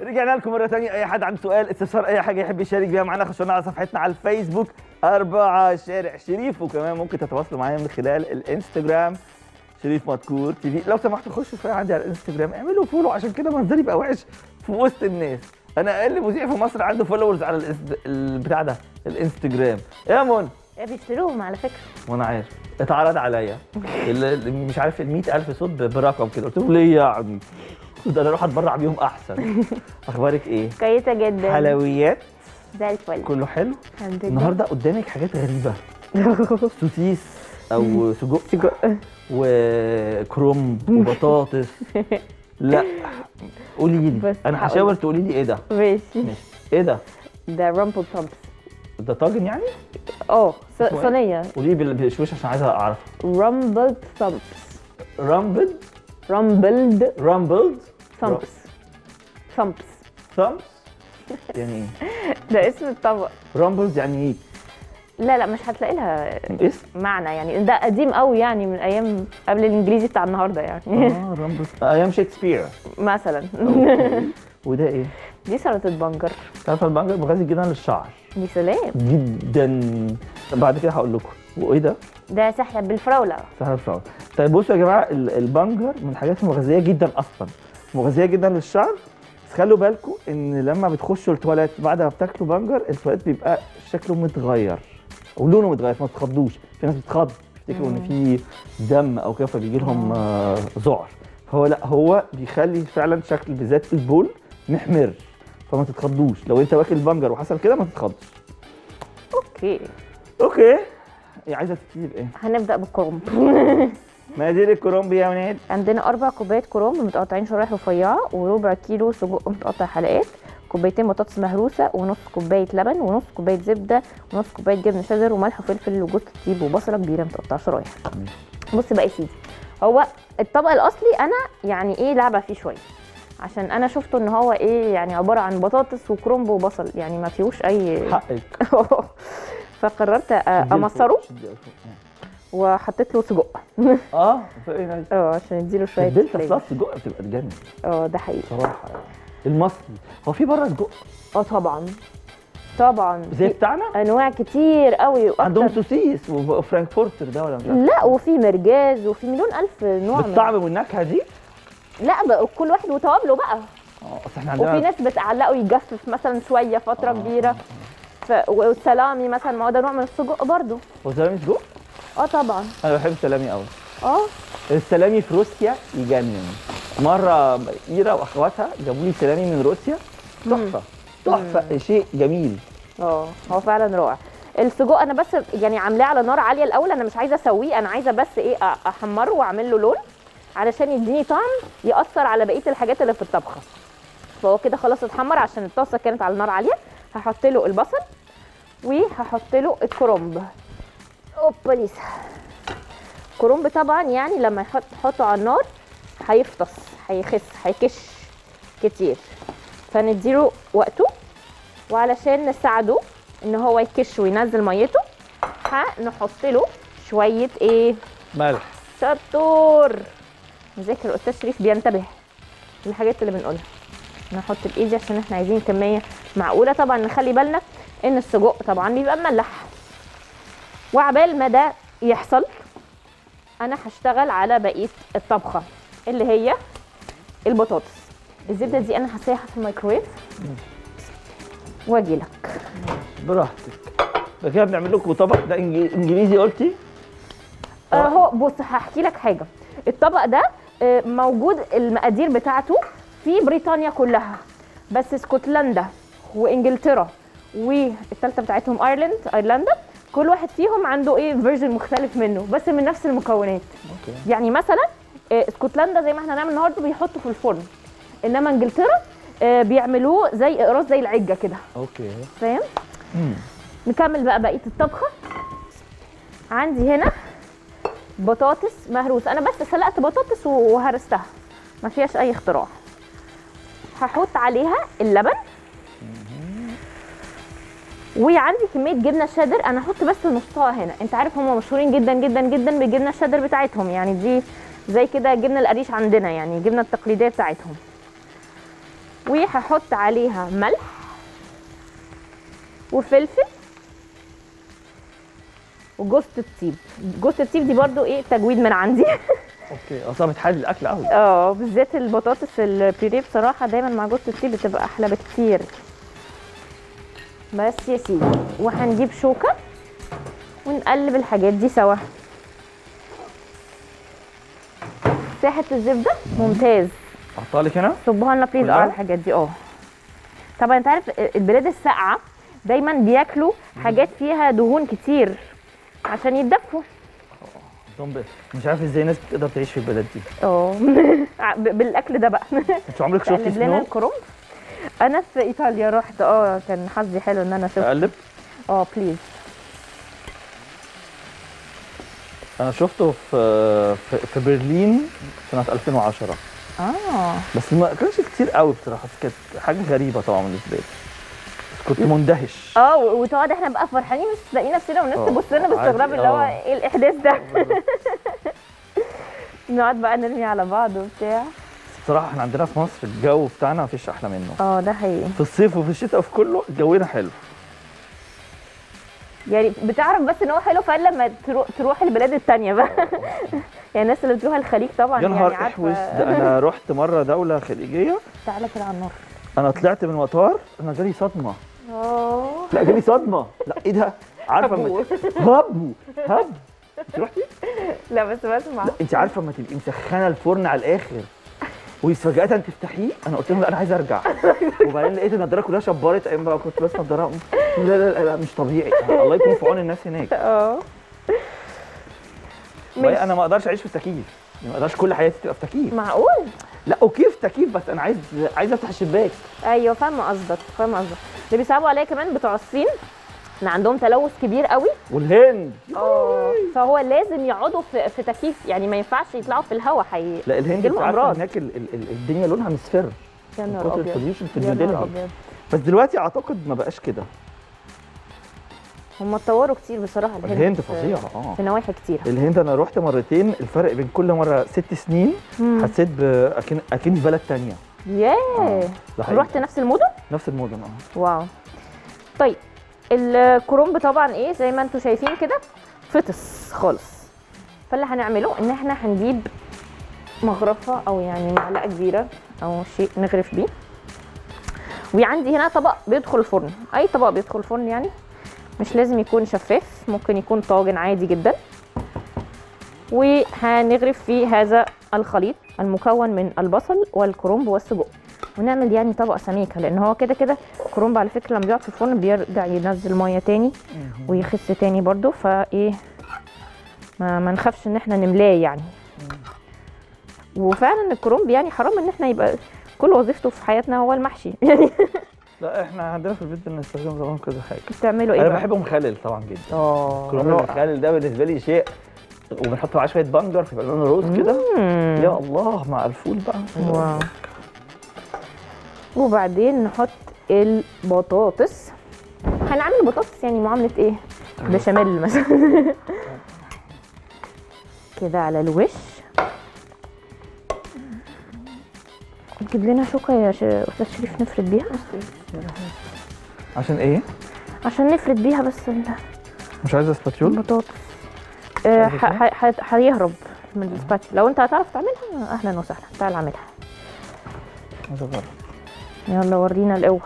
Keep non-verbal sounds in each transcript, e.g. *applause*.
رجعنا لكم مرة ثانية أي حد عنده سؤال استفسار أي حاجة يحب يشارك بيها معانا خشوا على صفحتنا على الفيسبوك. أربعة شارع شريف وكمان ممكن تتواصلوا معايا من خلال الإنستجرام شريف مذكور TV. لو سمحتوا خشوا شوية عندي على الإنستجرام اعملوا follow عشان كده منظري يبقى وحش في وسط الناس. أنا أقل مذيع في مصر عنده followers على الإنست- البتاع ده الإنستجرام. يا منى. بيشتروهم على فكرة. وأنا عارف اتعرض عليا. مش عارف ال 100000 صوت برقم كده. قلت له ليه يعني؟ ده أنا أروح أتبرع بيهم أحسن. *laughs* أخبارك إيه؟ كويسة جدا. حلويات؟ زي الفل. كله حلو؟ الحمد لله. النهارده قدامك حاجات غريبة. *laughs* سوسيس أو سجق سجق. وكرنب وبطاطس. *laughs* لا قولي لي. أنا. هشاور تقولي لي إيه ده؟ ماشي. ماشي إيه ده؟ ده rumble thumps ده طاجن يعني؟ آه إيه؟ صينية. قولي لي بال- بالشويش عشان عايزه أعرف. rumble thumps rumble rumbled rumbled thumps thumps thumps يعني إيه؟ *laughs* ده اسم الطبق. rumbles يعني إيه؟ لا لا مش هتلاقي لها اسم معنى يعني. ده قديم قوي يعني من أيام قبل الإنجليزي بتاع النهارده يعني. آه *laughs* rumbles أيام شكسبير مثلا. وده إيه؟ *laughs* دي سلطه بنجر عارفه البنجر مغذي جدا للشعر. دي سلام. جدا. بعد كده هقول لكم. وإيه ده؟ ده سحلب بالفراولة. سهل الفراولة طيب بصوا يا جماعة ال- البنجر من الحاجات المغذية جدا أصلا. مغذية جدا للشعر. بس خلوا بالكم إن لما بتخشوا التواليت بعد ما بتاكلوا بنجر التواليت بيبقى شكله متغير. أو لونه متغير فما تتخضوش في ناس بتتخض بيفتكروا إن في دم أو كده فبيجي لهم آه، ذعر. فهو لأ هو بيخلي فعلا شكل بالذات البول محمر. فما تتخضوش. لو أنت واكل بنجر وحصل كده ما تتخضش. OK. OK. إيه عايزة تبتدي بايه؟ هنبدأ بالكرنب. *laughs* مقادير الكولومبيا يا ولاد. عندنا أربع كوبايات كرنب متقطعين شرايح رفيعة وربع كيلو سجق متقطع حلقات كوبايتين بطاطس مهروسة ونص كوباية لبن ونص كوباية زبدة ونص كوباية جبنة شيدر وملح وفلفل وجوز الطيب وبصلة كبيرة متقطعه شرايح بص بقى يا سيدي هو الطبق الأصلي أنا يعني إيه لعبة فيه شوية. عشان أنا شفته إن هو إيه يعني عبارة عن بطاطس وكرنب وبصل يعني ما فيهوش أي حقك. *laughs* فقررت أمصره وحطيت له سجق. *laughs* آه عايز آه عشان اديله شوية. بلس سجق بتبقى تجنن. آه ده حقيقي. بصراحة يعني. المصري. هو في بره سجق آه طبعا. طبعا. زي بتاعنا؟ أنواع كتير قوي وأكتر. عندهم سوسيس وفرانكفورتر ده ولا مش عارف. لا وفي مرجاز وفي مليون ألف نوع من- بالطعم والنكهة دي؟ لا بقى كل واحد وتوابله بقى. آه أصل إحنا وفي عندنا ناس بتعلقه يجفف مثلا شوية فترة آه. كبيرة. ف... والسلامي مثلا ما هو ده نوع من السجق برضو هو سلامي سجق؟ آه طبعا. أنا بحب السلامي قوي آه. السلامي في روسيا يجنن مرة إيرا وأخواتها جابوا لي سلامي من روسيا. تحفة. تحفة. شيء جميل. آه هو فعلا رائع. السجق أنا بس يعني عاملاه على نار عالية الأول. أنا مش عايزة أسويه. أنا عايزة بس إيه أحمره وأعمل له لون علشان يديني طعم يأثر على بقية الحاجات اللي في الطبخه فهو كده خلاص اتحمر عشان الطاسة كانت على نار عالية. هحط له البصل وهحط له الكرنب. أوبا ليسا. الكرنب طبعا يعني لما يحط تحطه على النار هيفطس هيخس هيكش كتير. فنديله وقته وعلشان نساعده إن هو يكش وينزل ميته هنحط له شوية إيه؟ ملح. شطور. مذاكر الاستاذ شريف بينتبه للحاجات اللي بنقولها. نحط بايدي عشان إحنا عايزين كمية معقولة. طبعا نخلي بالنا إن السجق طبعا بيبقى مملح. وعبال ما ده يحصل أنا هشتغل على بقية الطبخة اللي هي البطاطس. الزبده دي أنا هسيحها في الميكرويف واجي لك براحتك. ده كده بنعمل لكم طبق. ده إنجليزي قلتي؟ آه هو بص هحكي لك حاجة. الطبق ده آه، موجود المقادير بتاعته في بريطانيا كلها بس اسكتلندا وإنجلترا والثالثه بتاعتهم ايرلند ايرلندا كل واحد فيهم عنده إيه version مختلف منه بس من نفس المكونات. OK. يعني مثلا آه، اسكتلندا زي ما إحنا هنعمل النهارده بيحطوا في الفرن. إنما إنجلترا آه، بيعملوه زي اقراص زي العجة كده. OK. فاهم. نكمل بقى بقية الطبخة. عندي هنا بطاطس مهروس أنا بس سلقت بطاطس وهرستها. ما فيهاش أي اختراع. هحط عليها اللبن. وعندي كمية جبنة شيدر أنا هحط بس نصها هنا. أنت عارف هم مشهورين جدا جدا جدا بالجبنه الشيدر بتاعتهم. يعني دي زي كده الجبنه القريش عندنا يعني الجبنه التقليدية بتاعتهم. وهحط عليها ملح وفلفل وجوز الطيب. جوز الطيب دي برضو إيه تجويد من عندي. *laughs* OK أصلا بتحلي الأكل قوي آه بالذات البطاطس ال purée بصراحة دايما مع جوز الطيب بتبقى أحلى بكتير. بس يا سيدي وهنجيب شوكة ونقلب الحاجات دي سوا. سايحة الزبدة؟ ممتاز. أحطها لك هنا؟ صبها لنا please آه الحاجات دي آه. طبعا أنت عارف البلاد الساقعة دايما بياكلوا حاجات فيها دهون كتير عشان يتدفوا مش عارف إزاي ناس بتقدر تعيش في البلد دي. آه. *laughs* بالأكل ده بقى. أنت عمرك شفتي سنو؟ الكرنب؟ أنا في إيطاليا رحت آه كان حظي حلو إن أنا شفت. أقلب؟ آه بليز أنا شفته في في, برلين سنة 2010 آه. بس ما كانش كتير قوي بصراحة بس كانت حاجة غريبة طبعا بالنسبة لي. كنت مندهش. آه وتقعد إحنا بقى فرحانين مش لاقيين نفسنا والناس آه. تبص لنا باستغراب اللي هو آه. إيه الإحداث ده؟ *laughs* نقعد بقى نرمي على بعض وبتاع. بصراحة إحنا عندنا في مصر الجو بتاعنا مفيش أحلى منه. آه ده حقيقي. في الصيف وفي الشتاء وفي كله جونا حلو. يعني بتعرف بس إن هو حلو فعلا لما تروح تروح البلاد التانية بقى. *laughs* يعني الناس اللي بتروح الخليج طبعا يا يعني نهار عارفة. احوس ده أنا رحت مرة دولة خليجية. تعالى كده على النار أنا طلعت من المطار أنا جالي صدمة. آه لا جالي صدمة. لا إيه ده؟ عارفة هبو. ما هبو هب أنت رحتي؟ لا بس بسمع. لا أنت عارفة اما تبقي مسخنة الفرن على الآخر. وفجأة تفتحيه؟ أنا قلت لهم لا أنا عايز أرجع. *laughs* وبعدين لقيت النضاره كلها شبرت أيام بقى كنت بس نضاره لا لا لا, لا مش طبيعي. الله يكون في عون الناس هناك. *laughs* آه. أنا ما أقدرش أعيش في التكييف. يعني ما أقدرش كل حياتي تبقى في تكييف. معقول؟ لا OK في تكييف بس أنا عايز عايز أفتح الشباك. أيوه فاهمة قصدك فاهمة قصدك. اللي بيصعبوا عليا كمان بتوع الصين؟ ان عندهم تلوث كبير قوي. والهند. آه فهو لازم يقعدوا في, في تكييف يعني ما ينفعش يطلعوا في الهواء حي لا الهند عارفه. هناك ال ال ال الدنيا لونها مصفر. يا نهار أبيض. في يا نيو نهار دلهي أبيض. بس دلوقتي أعتقد ما بقاش كده. هم اتطوروا كتير بصراحة الهند الهند في- فظيعة آه. في نواحي كتير الهند أنا رحت مرتين الفرق بين كل مرة ست سنين حسيت باكن اكني في بلد تانية. ياه. حقيقي. رحت نفس المدن؟ نفس المدن آه. واو. طيب الكرنب طبعا إيه زي ما أنتم شايفين كده فطس خالص. فاللي هنعمله إن إحنا هنجيب مغرفة أو يعني معلقة كبيرة أو شيء نغرف بيه. وعندي هنا طبق بيدخل الفرن. أي طبق بيدخل الفرن يعني. مش لازم يكون شفاف ممكن يكون طاجن عادي جدا. وهنغرف فيه هذا الخليط المكون من البصل والكرنب والسجق. ونعمل يعني طبق سميكه لأن هو كده كده الكرنب على فكرة لما بيقعد في الفرن بيرجع ينزل مية تاني ويخس تاني برضو فايه ما, ما نخافش إن إحنا نملاه يعني. وفعلا الكرنب يعني حرام إن إحنا يبقى كل وظيفته في حياتنا هو المحشي. يعني لا إحنا عندنا في البيت بنستخدم طبعا كذا حاجة. بتعملوا إيه أنا؟ بحبه مخلل طبعا جدا. آه. الكرنب المخلل ده بالنسبة لي شيء وبنحط معاه شوية بنجر فيبقى لونه روز كده. يا الله مع الفول بقى. واو. وبعدين نحط البطاطس. هنعمل بطاطس يعني معاملة إيه؟ بشاميل مثلا. *laughs* كده على الوش. تجيب لنا شوكة يا أستاذ شريف نفرد بيها. عشان إيه؟ عشان نفرد بيها بس ال- مش عايزة سباتيول البطاطس. آه، هيهرب من السباتش لو أنت هتعرف تعملها أهلا وسهلا. تعال أعملها. عايزة أجرب. يلا ورينا القوة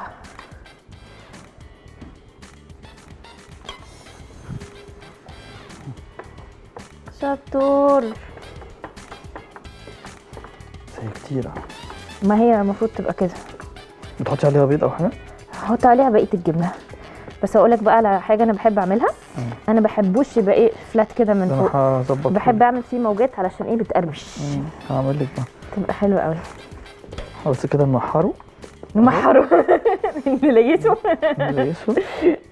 شطور. هي كتيره ما هي المفروض تبقى كده. ما تحطش عليها بيض أو حاجة؟ هحط عليها بقية الجبنة. بس أقول لك بقى على حاجة أنا بحب أعملها. أنا بحبوش يبقى إيه فلات كده من فوق. أنا هظبط بحب أعمل فيه موجات علشان إيه؟ بتقرمش. مم، هعمل لك بقى. تبقى حلوة قوي بس كده نمحره نمحره نليسه نليسه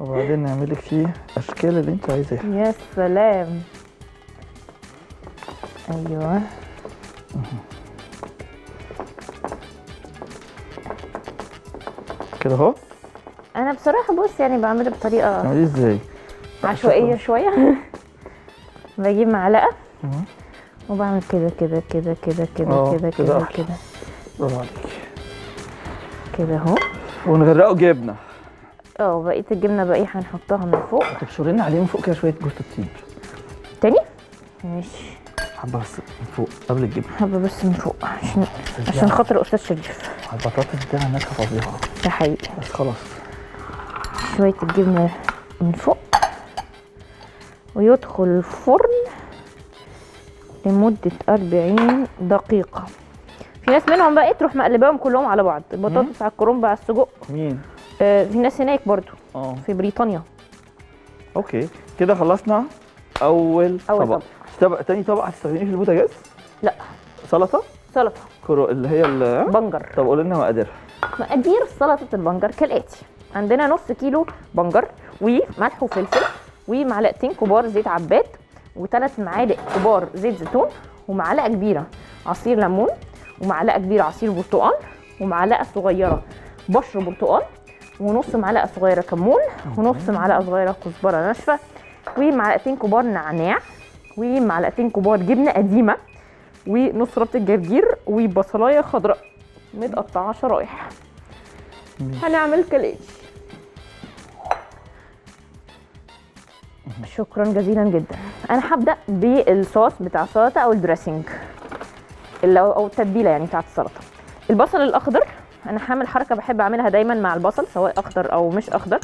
وبعدين نعمل لك فيه اشكال اللي أنت عايزاها. يا سلام. أيوه. كده أهو. أنا بصراحة بص يعني بعملها بطريقة تعمليه إزاي؟ عشوائية شوية. *laughs* بجيب معلقة. وبعمل كده كده كده كده كده آه، كده كده كده. كده. برافو عليك كده اهو. ونغرقه جبنة. آه بقية الجبنة بقى إيه هنحطها من فوق. تبشري لنا عليه من فوق كده شوية جوز الطيب. تاني؟ ماشي. حبة بس من فوق قبل الجبنة. حبة بس من فوق عشان عشان خاطر أستاذ شريف. البطاطس دي نكهه فظيعة. ده حقيقي. بس خلاص. شوية الجبنة من فوق. ويدخل الفرن لمدة 40 دقيقة. في ناس منهم بقى إيه تروح مقلباهم كلهم على بعض. البطاطس على الكرنب على السجق. مين؟ آه في ناس هناك برضو آه. في بريطانيا. OK كده خلصنا أول, أول طبق. طبق. تاني طبق هتستخدميه في البوتاجاز؟ لا. سلطة؟ سلطة. كرو اللي هي ال- بنجر. طب قول لنا مقاديرها مقادير. سلطة البنجر كالآتي. عندنا نص كيلو بنجر وملح وفلفل ومعلقتين كبار زيت عباد وثلاث معالق كبار زيت زيتون ومعلقة كبيرة عصير ليمون ومعلقة كبيرة عصير برتقال ومعلقة صغيرة بشر برتقال ونص معلقة صغيرة كمون ونص معلقة صغيرة كزبرة ناشفة ومعلقتين كبار نعناع ومعلقتين كبار جبنة قديمة ونص ربطة جرجير وبصلاية خضراء متقطعة شرايح. هنعمل كالآتي. شكرا جزيلا جدا. أنا هبدأ بالصوص بتاع السلطة أو الدريسنج أو التتبيله يعني بتاعت السلطه البصل الأخضر أنا هعمل حركة بحب أعملها دايما مع البصل سواء أخضر أو مش أخضر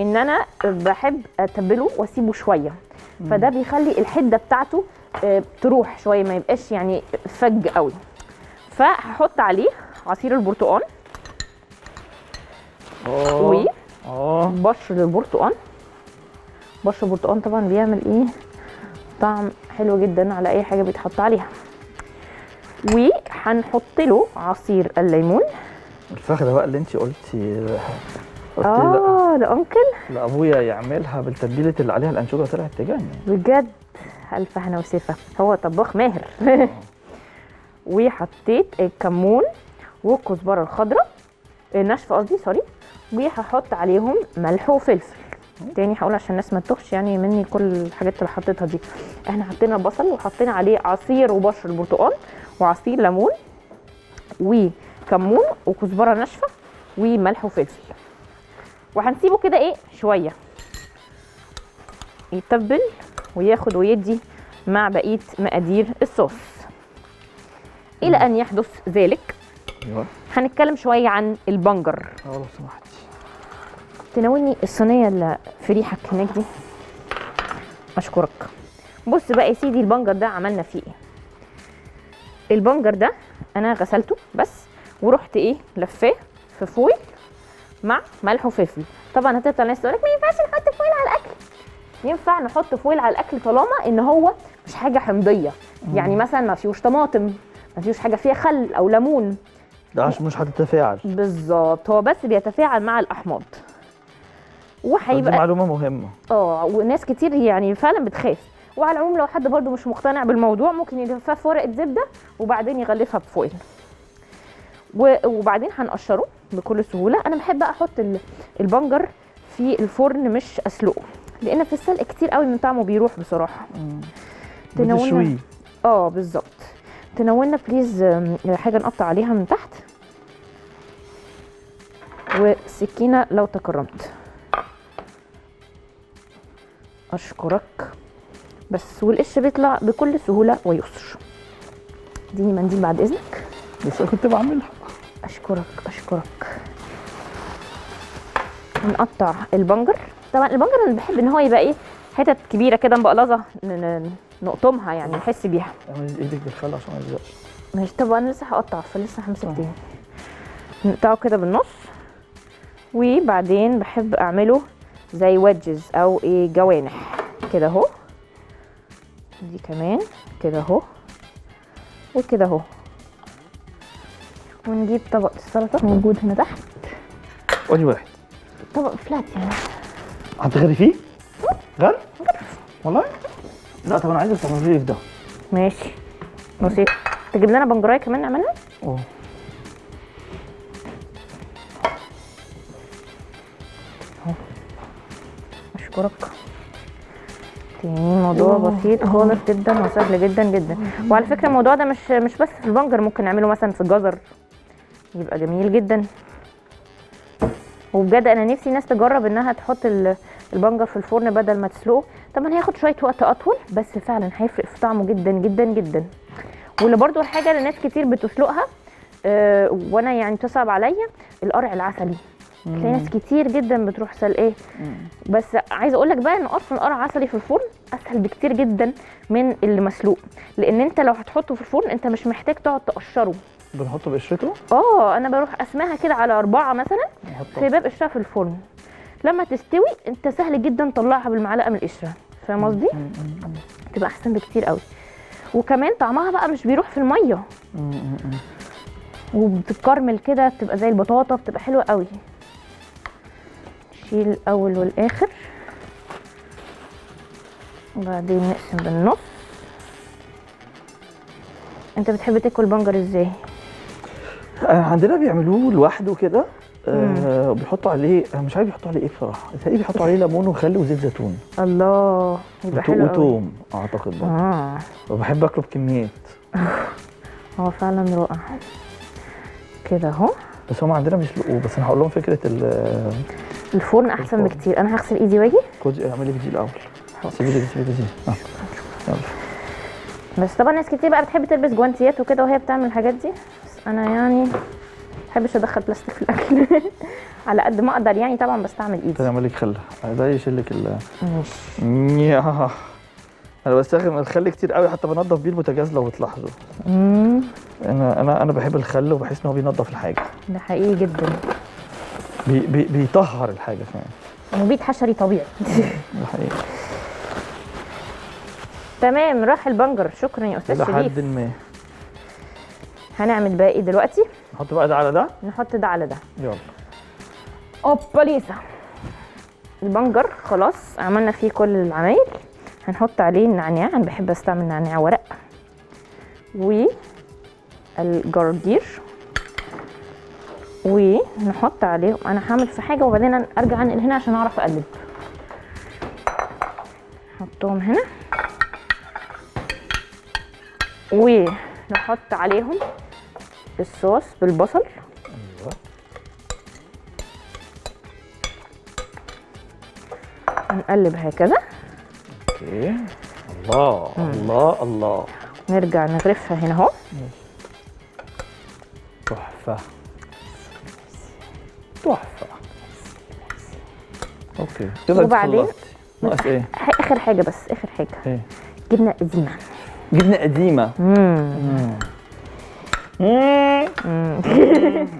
إن أنا بحب أتبله وأسيبه شوية. فده بيخلي الحدة بتاعته آه، تروح شوية ما يبقاش يعني فج قوي. فهحط عليه عصير البرتقال. آه وبشر البرتقال. بشر البرتقال طبعا بيعمل إيه؟ طعم حلو جدا على أي حاجة بيتحط عليها. وهنحط له عصير الليمون. الفخده بقى اللي انت قلتي آه لأنكل. لابويا يعملها بالتتبيلة اللي عليها الانشوجه طلعت تجنن. بجد؟ ألف هنا وسيفة. هو طباخ ماهر. *laughs* وحطيت الكمون والكزبرة الخضراء الناشفه قصدي سوري. وهحط عليهم ملح وفلفل. تاني هقول عشان الناس ما تتوهش يعني مني كل الحاجات اللي حطيتها دي. إحنا حطينا بصل وحطينا عليه عصير وبشر البرتقال وعصير ليمون وكمون وكزبرة ناشفة وملح وفلفل. وهنسيبه كده إيه؟ شوية. يتبل وياخد ويدي مع بقية مقادير الصوص. إلى أن يحدث ذلك أيوه. هنتكلم شوية عن البنجر. آه لو سمحتي. تناولني الصينية اللي في ريحك هناك دي. أشكرك. بص بقى يا سيدي البنجر ده عملنا فيه إيه؟ البنجر ده أنا غسلته بس ورحت إيه لفاه في فويل مع ملح وفلفل. طبعا هتطلع ناس تقول لك ما ينفعش نحط فويل على الأكل. ينفع نحط فويل على الأكل طالما إن هو مش حاجة حمضية. يعني مثلا ما فيهوش طماطم ما فيهوش حاجة فيها خل أو ليمون. ده عشان مش هتتفاعل. بالظبط. هو بس بيتفاعل مع الأحماض. دي وهيبقى معلومة مهمة. آه وناس كتير يعني فعلا بتخاف. وعلى العموم لو حد برضو مش مقتنع بالموضوع ممكن يلفها في ورقة زبدة وبعدين يغلفها بفويل. وبعدين هنقشره بكل سهولة. أنا بحب أحط ال- البنجر في الفرن مش أسلقه لأن في السلق كتير قوي من طعمه بيروح بصراحة. بتشويه آه بالظبط. تناولنا بليز حاجة نقطع عليها من تحت. وسكينة لو تكرمت. أشكرك. بس والقش بيطلع بكل سهولة ويسر اديني منديل بعد إذنك. أنا كنت بعملها. أشكرك أشكرك. نقطع البنجر. طبعا البنجر أنا بحب إن هو يبقى إيه حتت كبيرة كده مبقلظة نقطمها يعني نحس بيها. اعملي إيدك بالخل عشان ما يلزقش ماشي طب أنا لسه هقطع فلسه همسك تاني نقطعه كده بالنص. وبعدين بحب أعمله زي ويدجز أو إيه جوانح. كده أهو. دي كمان. كده اهو. وكده اهو. ونجيب طبق السلطة. موجود هنا تحت. قولي واحد؟ طبق فلات يعني هتغرفيه؟ غرف؟ والله؟ لا طب أنا عايزك تعملي لي في ده. ماشي. بسيط تجيب لنا بنجراية كمان نعملها؟ آه أشكرك. تاني موضوع بسيط خالص جدا وسهل جدا جدا. وعلى فكرة الموضوع ده مش مش بس في البنجر ممكن نعمله مثلا في الجزر. يبقى جميل جدا. وبجد أنا نفسي ناس تجرب إنها تحط ال- البنجر في الفرن بدل ما تسلقه. طبعا هياخد شوية وقت أطول بس فعلا هيفرق في طعمه جدا جدا جدا. واللي برضو الحاجة اللي ناس كتير بتسلقها آه وأنا يعني تصعب عليا القرع العسلي. تلاقي ناس كتير جدا بتروح سلقاه بس عايزه أقول لك بقى إن أصلا القرع العسلي في الفرن أسهل بكتير جدا من اللي مسلوق. لأن أنت لو هتحطه في الفرن أنت مش محتاج تقعد تقشره. بنحطه بقشرته؟ آه أنا بروح اسمها كده على أربعة مثلا في باب قشرها في الفرن. لما تستوي أنت سهل جدا تطلعها بالمعلقة من القشره فاهم قصدي؟ تبقى أحسن بكتير قوي. وكمان طعمها بقى مش بيروح في المية. وبتتكرمل كده بتبقى زي البطاطا بتبقى حلوة قوي. نشيل الأول والآخر. وبعدين نقسم بالنص. أنت بتحب تاكل بنجر إزاي؟ آه، عندنا بيعملوه لوحده كده. آه وبيحطوا عليه أنا مش عارف بيحطوا عليه إيه بصراحة. تقريبا بيحطوا عليه ليمون وخل وزيت زيتون. الله يبقى حلو وتوم أعتقد برضه. آه. وبحب أكله بكميات. *laughs* هو فعلا رائع. كده أهو. بس هم عندنا بيسلقوه بس أنا هقول لهم فكرة ال الفرن أحسن الفرن. بكتير. أنا هغسل إيدي وأجي؟ خدي اعملي دي الأول. سيبي دي سيبي دي آه. يلا بس طبعا ناس كتير بقى بتحب تلبس جوانتيات وكده وهي بتعمل الحاجات دي. بس أنا يعني ما بحبش أدخل بلاستيك في الأكل. *laughs* على قد ما أقدر يعني طبعا بستعمل إيدي. تعمل لك خل. ده يشيل لك ال ماشي. أنا بستخدم الخل كتير قوي حتى بنضف بيه البوتاجاز لو بتلاحظوا. أنا أنا أنا بحب الخل وبحس إن هو بينضف الحاجة. ده حقيقي جدا. بي بي بيطهر الحاجة كمان. مبيد حشري طبيعي. تمام راح البنجر. شكرا يا أستاذ شريف حد ما. هنعمل بقى إيه دلوقتي. نحط بقى ده على ده؟ نحط ده على ده. يلا. اوبا ليسا البنجر خلاص عملنا فيه كل العمايل. هنحط عليه النعناع. أنا بحب أستعمل نعناع ورق. والجرجير. ونحط عليهم أنا هعمل في حاجة وبعدين أرجع أنقل هنا عشان أعرف أقلب. نحطهم هنا. ونحط عليهم الصوص بالبصل. أيوه. ونقلب هكذا. أوكي. الله الله الله. نرجع نغرفها هنا أهو. تحفة. OK. وبعدين؟ ناقص إيه؟ آخر حاجة بس آخر حاجة. إيه. جبنة قديمة. جبنة قديمة. امم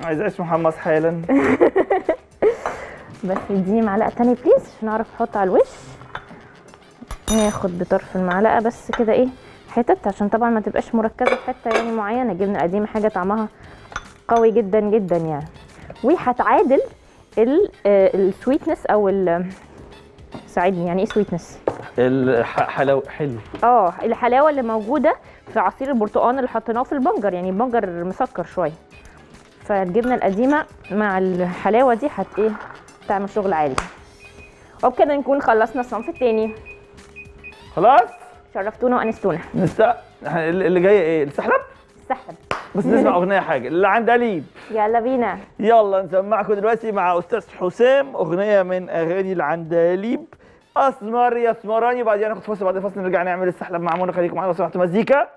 عايز اعيش محمص حالا. *laughs* بس اديني معلقة تانية please عشان أعرف أحط على الوش. ناخد بطرف المعلقة بس كده إيه حتت عشان طبعا ما تبقاش مركزة في حتة يعني معينة. الجبنه القديمه حاجة طعمها قوي جدا جدا يعني. وهتعادل ال sweetness أو ال ساعدني يعني إيه sweetness الحلو حلو. آه الحلاوة اللي موجودة في عصير البرتقال اللي حطيناه في البنجر يعني البنجر مسكر شوية. فالجبنة القديمة مع الحلاوة دي هت إيه تعمل شغل عالي. وبكده نكون خلصنا الصنف التاني. خلاص؟ شرفتونا وأنستونا. نست... اللي جاي إيه؟ السحلب؟ سهلا بس نسمع *laughs* أغنية حاجة. اللي عند قليب يلا بينا. يلا نسمعكم دلوقتي مع أستاذ حسام. أغنية من أغاني العندليب أسمر يا أسمراني. وبعدين ناخد فاصل بعد الفاصل نرجع نعمل السحلب مع منى خليكم معانا لو سمحتوا مزيكا.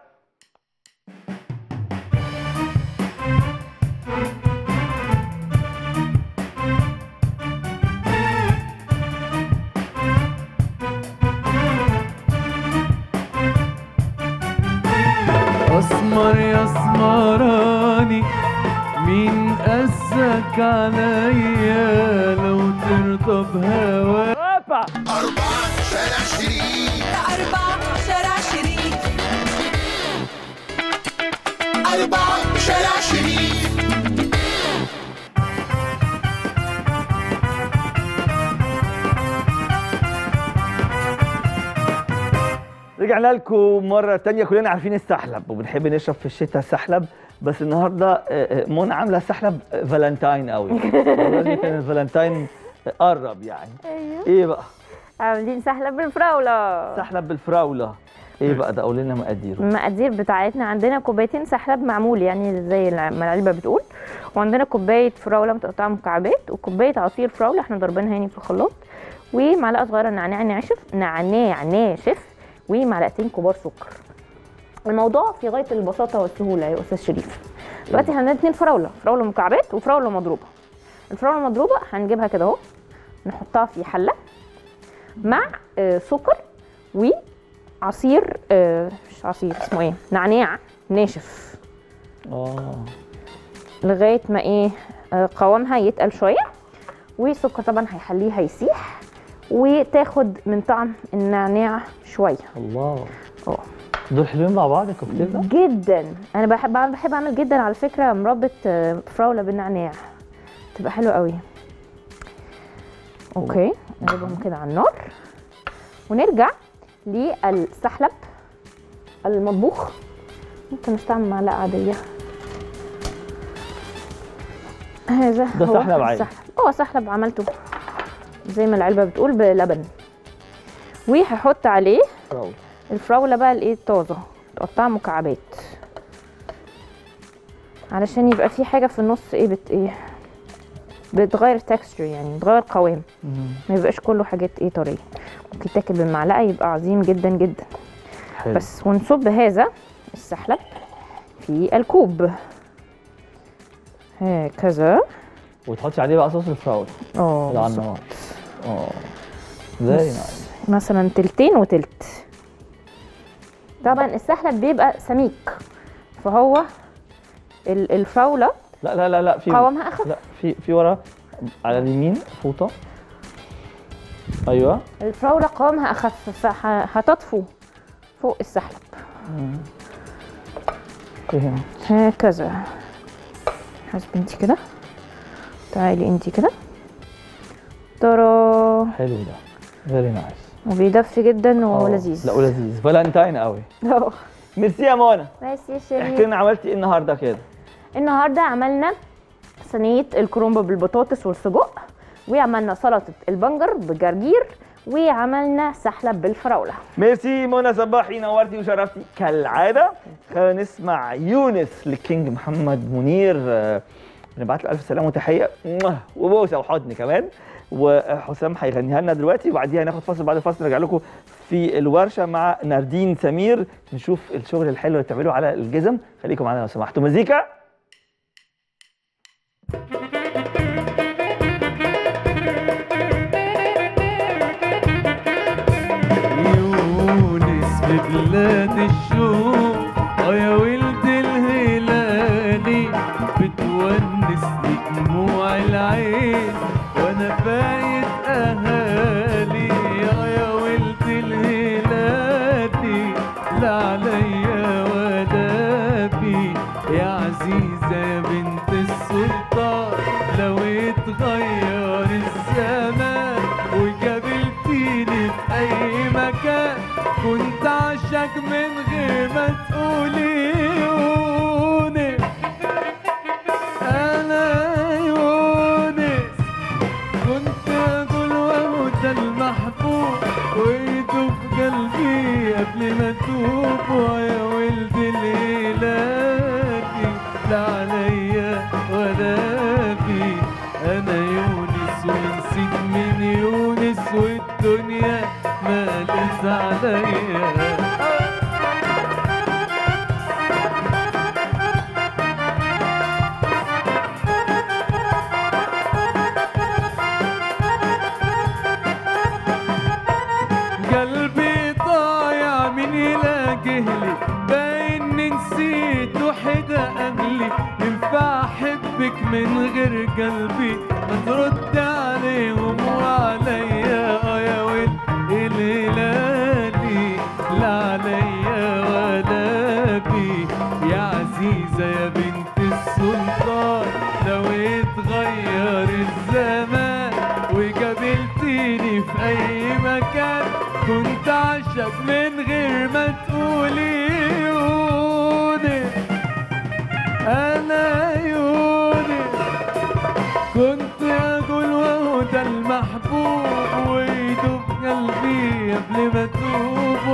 قسك رجعنا لكم مرة تانية. كلنا عارفين السحلب وبنحب نشرب في الشتاء سحلب بس النهارده آه، آه، منى عاملة سحلب فالنتاين قوي والله كان الفالنتاين قرب يعني. أيوه. إيه بقى؟ عاملين سحلب بالفراولة. سحلب بالفراولة. إيه بقى ده؟ قول لنا مقاديره. المقادير بتاعتنا. عندنا كوبايتين سحلب معمول يعني زي ما العلبة بتقول. وعندنا كوباية فراولة متقطعة مكعبات وكوباية عصير فراولة إحنا ضاربينها يعني في الخلاط. ومعلقة صغيرة نعناع ناشف نعناع ناشف. ومعلقتين كبار سكر. الموضوع في غاية البساطة والسهولة يا أستاذ شريف. دلوقتي عندنا اتنين فراولة فراولة مكعبات وفراولة مضروبة. الفراولة المضروبة هنجيبها كده أهو نحطها في حلة مع آه، سكر وعصير آه، مش عصير اسمه إيه؟ نعناع ناشف. آه. لغاية ما إيه آه، قوامها يتقل شوية والسكر طبعا هيخليه هيسيح. وتاخد من طعم النعناع شوية. الله. آه دول حلوين مع بعض الكوكتيل ده؟ جدا. أنا بحب بحب أعمل جدا على فكرة مربى آه، فراولة بالنعناع. تبقى حلوة قوي. أوكي. نجيبهم كده على النار. ونرجع للسحلب المطبوخ. ممكن نستعمل معلقة عادية. هذا ده هو سحلب عادي. آه سحلب عملته. زي ما العلبة بتقول بلبن. وهحط عليه فراوله الفراولة بقى الإيه؟ الطازة. تقطعها مكعبات. علشان يبقى في حاجة في النص إيه؟ بت إيه؟ بتغير تكستشر يعني بتغير قوام. ما يبقاش كله حاجات إيه؟ طرية. ممكن تاكل بالمعلقة يبقى عظيم جدا جدا. حلو. بس ونصب هذا السحلب في الكوب. هكذا. وتحطي عليه بقى صوص الفراولة. آه على. النار. آه. مثلا تلتين وتلت. طبعا السحلب بيبقى سميك. فهو ال- الفراوله لا لا لا لا في قوامها أخف. لا في في ورا على اليمين فوطة. أيوه. الفراوله قوامها أخف فهتطفو فوق السحلب فهم هكذا. حسب انت كده. تعالي انت كده. ترى. حلو ده. very nice وبيدفي جدا ولذيذ لا ولذيذ. فالنتاين قوي. آه ميرسي يا منى ماشي يا احكي شريف لنا عملتي إيه النهارده كده؟ النهارده عملنا صينية الكرنب بالبطاطس والسجق وعملنا سلطة البنجر بالجرجير وعملنا سحلب بالفراولة. ميرسي منى صباحي نورتي وشرفتي. كالعادة خلينا نسمع يونس للكينج محمد منير. آه، نبعت له ألف سلامة وتحية. وبوسة وحضن كمان. وحسام هيغنيها لنا دلوقتي وبعديها هناخد فاصل بعد الفاصل نرجع لكم في الورشة مع ناردين سمير نشوف الشغل الحلو اللي بتعمله على الجزم. خليكم معانا لو سمحتوا. مزيكا؟ يونس في بي وقابلتيني في أي مكان. كنت عاشق من غير ما تقوليوني أنا يونس كنت أقول وهو ده المحبوب ويدوب قلبي قبل ما توب